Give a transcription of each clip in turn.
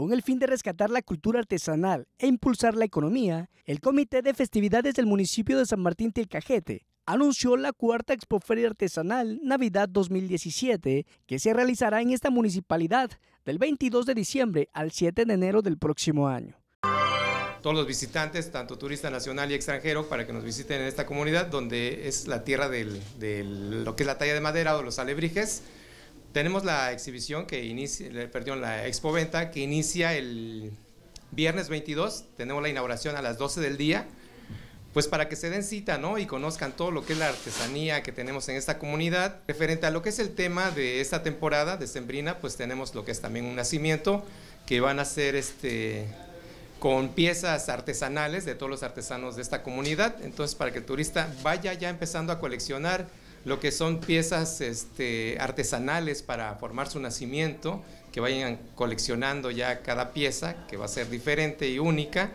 Con el fin de rescatar la cultura artesanal e impulsar la economía, el Comité de Festividades del municipio de San Martín Tilcajete anunció la cuarta Expoferia Artesanal Navidad 2017 que se realizará en esta municipalidad del 22 de diciembre al 7 de enero del próximo año todos los visitantes, tanto turista nacional y extranjero, para que nos visiten en esta comunidad, donde es la tierra de lo que es la talla de madera o los alebrijes. Tenemos la exhibición que inicia, perdón, la expoventa que inicia el viernes 22. Tenemos la inauguración a las 12 del día, pues para que se den cita, ¿no? Y conozcan todo lo que es la artesanía que tenemos en esta comunidad. Referente a lo que es el tema de esta temporada de Sembrina, pues tenemos lo que es también un nacimiento, que van a ser este con piezas artesanales de todos los artesanos de esta comunidad. Entonces, para que el turista vaya ya empezando a coleccionar lo que son piezas este, artesanales para formar su nacimiento, que vayan coleccionando ya cada pieza, que va a ser diferente y única.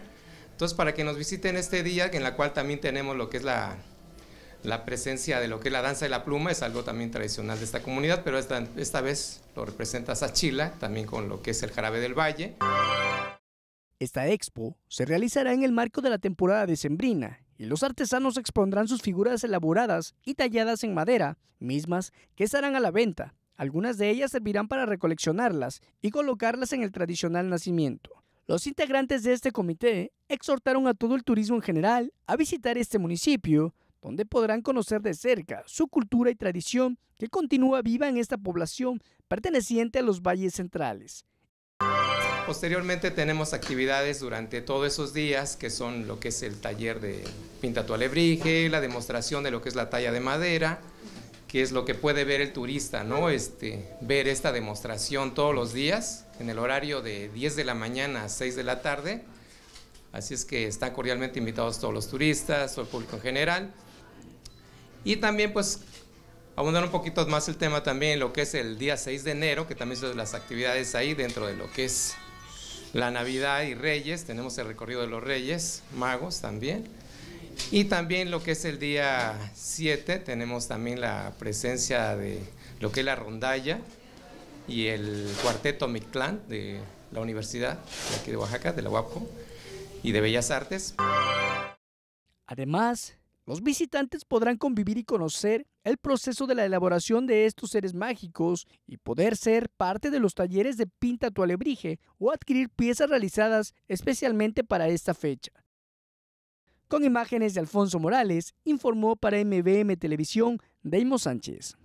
Entonces, para que nos visiten este día, en la cual también tenemos lo que es la, la presencia de lo que es la danza de la pluma, es algo también tradicional de esta comunidad, pero esta, esta vez lo representa Sachila, también con lo que es el jarabe del valle. Esta expo se realizará en el marco de la temporada decembrina y los artesanos expondrán sus figuras elaboradas y talladas en madera, mismas que estarán a la venta. Algunas de ellas servirán para recoleccionarlas y colocarlas en el tradicional nacimiento. Los integrantes de este comité exhortaron a todo el turismo en general a visitar este municipio, donde podrán conocer de cerca su cultura y tradición que continúa viva en esta población perteneciente a los valles centrales. Posteriormente tenemos actividades durante todos esos días, que son lo que es el taller de pinta tu alebrije, la demostración de lo que es la talla de madera, que es lo que puede ver el turista, ¿no? Este, ver esta demostración todos los días, en el horario de 10 de la mañana a 6 de la tarde. Así es que están cordialmente invitados todos los turistas, todo el público en general. Y también pues abundar un poquito más el tema también lo que es el día 6 de enero, que también son las actividades ahí dentro de lo que es la Navidad y Reyes, tenemos el recorrido de los Reyes, Magos también. Y también lo que es el día 7, tenemos también la presencia de lo que es la rondalla y el cuarteto Mictlán de la Universidad de aquí de Oaxaca, de la UAPO y de Bellas Artes. Además, los visitantes podrán convivir y conocer el proceso de la elaboración de estos seres mágicos y poder ser parte de los talleres de pinta tu alebrije o adquirir piezas realizadas especialmente para esta fecha. Con imágenes de Alfonso Morales, informó para MBM Televisión Deimo Sánchez.